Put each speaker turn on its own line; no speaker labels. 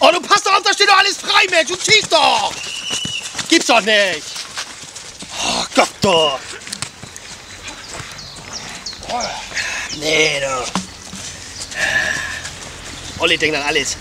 Oh, du passt doch auf, da steht doch alles frei, Mensch. Du ziehst doch. Gibt's doch nicht. Oh, Gott, doch. Oh, nee, du. Olli denkt an alles.